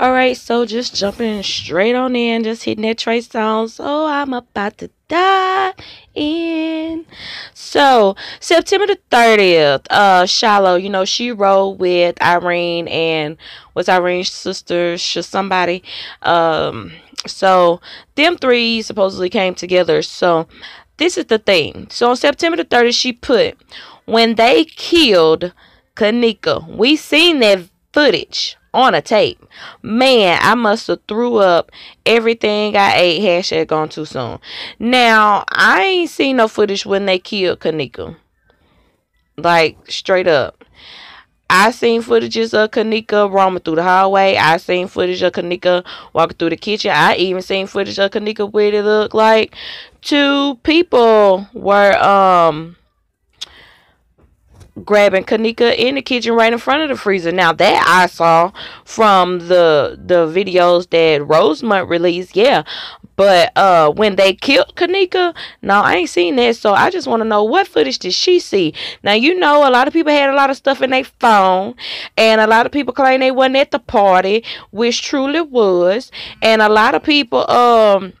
All right, so just jumping straight on in, just hitting that Trey Songz. Oh, I'm about to die in. So September the 30th, uh Shiloh, you know, she rode with Irene and was Irene's sister, somebody. Um so them three supposedly came together. So this is the thing. So on September the 30th, she put when they killed Kenneka. we seen that footage on a tape. Man, I must have threw up everything I ate. Hashtag gone too soon. Now, I ain't seen no footage when they killed Kenneka. Like, straight up. I seen footages of Kenneka roaming through the hallway. I seen footage of Kenneka walking through the kitchen. I even seen footage of Kenneka where it looked like two people were um grabbing Kenneka in the kitchen right in front of the freezer. Now that I saw from the the videos that Rosemont released, yeah. But uh when they killed Kenneka, no, I ain't seen that. So I just want to know what footage did she see? Now you know a lot of people had a lot of stuff in their phone, and a lot of people claim they wasn't at the party, which truly was, and a lot of people um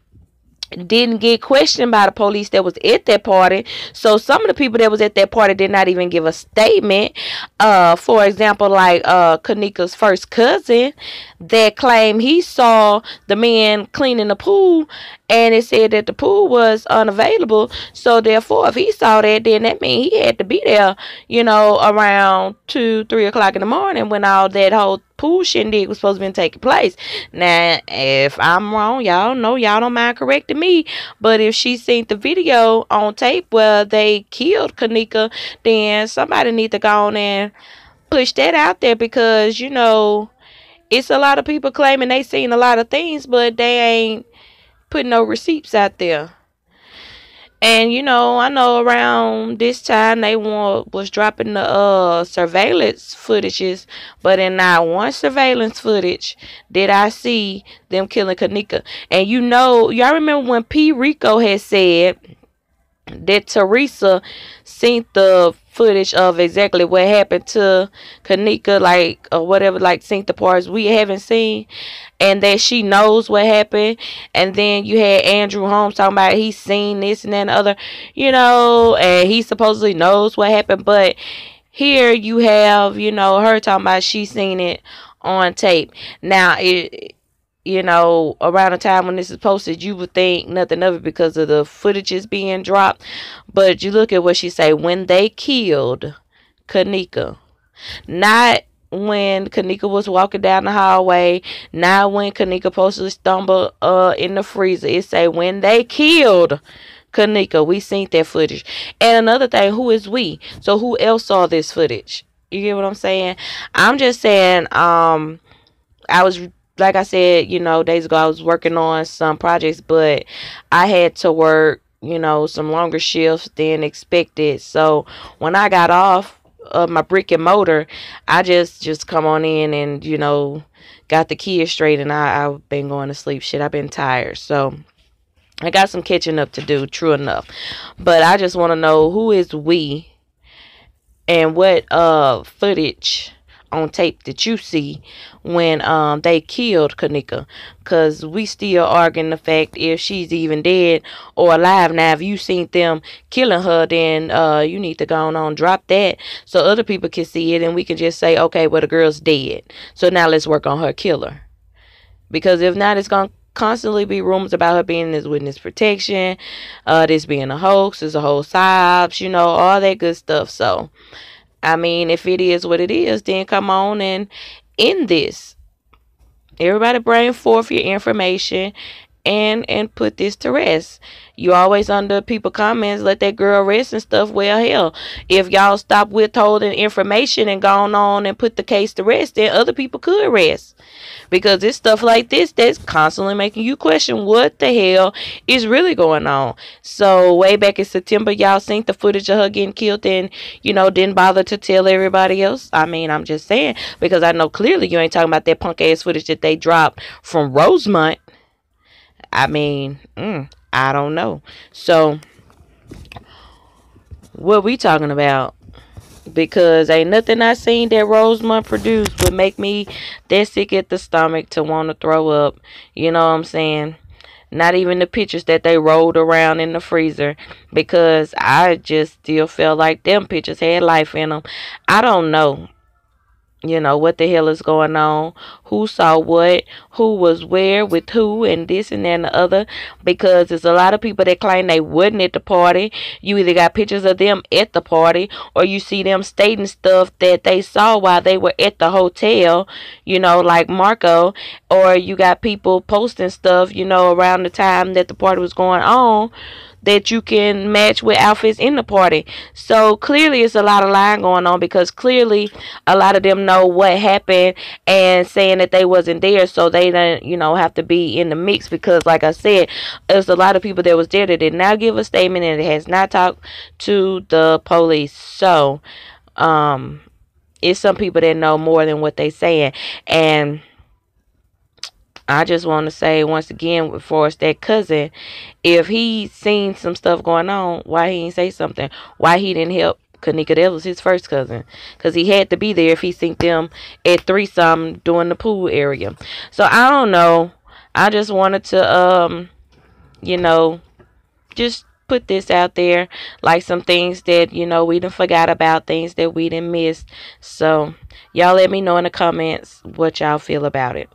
didn't get questioned by the police that was at that party. So some of the people that was at that party did not even give a statement. Uh, for example, like uh Kenneka's first cousin that claimed he saw the man cleaning the pool and it said that the pool was unavailable. So therefore, if he saw that, then that means he had to be there, you know, around two, three o'clock in the morning when all that whole pool shindig was supposed to be taking place. Now, if I'm wrong, y'all know y'all don't mind correcting me. But if she seen the video on tape where they killed Kenneka, then somebody need to go on and push that out there because you know it's a lot of people claiming they seen a lot of things, but they ain't putting no receipts out there. And you know, I know around this time they want was dropping the uh surveillance footages, but in not one surveillance footage did I see them killing Kenneka. And you know, y'all remember when P Rico had said that Teresa seen the footage of exactly what happened to Kenneka, like or whatever, like seen the parts we haven't seen, and that she knows what happened. And then you had Andrew Holmes talking about he's seen this and that and other, you know, and he supposedly knows what happened. But here you have, you know, her talking about she seen it on tape. Now it you know, around the time when this is posted, you would think nothing of it because of the footages being dropped. But you look at what she say when they killed Kenneka, not when Kenneka was walking down the hallway, not when Kenneka supposedly stumbled uh in the freezer. It say when they killed Kenneka, We seen that footage. And another thing, who is we? So who else saw this footage? You get what I'm saying? I'm just saying, um, I was like I said, you know, days ago I was working on some projects, but I had to work, you know, some longer shifts than expected. So when I got off of my brick and mortar, I just just come on in and you know got the kids straight, and I I've been going to sleep. Shit, I've been tired, so. I got some catching up to do, true enough. But I just want to know who is we and what uh footage on tape that you see when um they killed Kenneka. cuz we still arguing the fact if she's even dead or alive now if you seen them killing her then uh you need to go on, on drop that so other people can see it and we can just say okay well the girl's dead. So now let's work on her killer. Because if not it's going to constantly be rumors about her being this witness protection uh this being a hoax there's a whole psyops you know all that good stuff. So I mean, if it is what it is, then come on and end this. Everybody bring forth your information and and put this to rest. You always under people comments, let that girl rest and stuff. Well, hell, if y'all stop withholding information and gone on and put the case to rest, then other people could rest. Because it's stuff like this that's constantly making you question what the hell is really going on. So way back in September, y'all seen the footage of her getting killed and you know didn't bother to tell everybody else. I mean, I'm just saying because I know clearly you ain't talking about that punk ass footage that they dropped from Rosemont. I mean, mm, I don't know. So, what we talking about? because ain't nothing I seen that Rosemont produced would make me that sick at the stomach to want to throw up. You know what I'm saying? Not even the pictures that they rolled around in the freezer because I just still felt like them pictures had life in them. I don't know you know what the hell is going on who saw what who was where with who and this and that and the other because there's a lot of people that claim they wasn't at the party. You either got pictures of them at the party or you see them stating stuff that they saw while they were at the hotel you know like marco or you got people posting stuff you know around the time that the party was going on that you can match with outfits in the party. So clearly it's a lot of lying going on because clearly a lot of them know what happened and saying that they wasn't there so they don't, you know, have to be in the mix because like I said, there's a lot of people that was there that did not give a statement and has not talked to the police. So um it's some people that know more than what they saying and I just want to say once again with Forrest, that cousin, if he seen some stuff going on, why he didn't say something? Why he didn't help Kenneka? That was his first cousin. Because he had to be there if he seen them at threesome doing the pool area. So I don't know. I just wanted to, um, you know, just put this out there. Like some things that, you know, we didn't forgot about. Things that we didn't miss. So y'all let me know in the comments what y'all feel about it.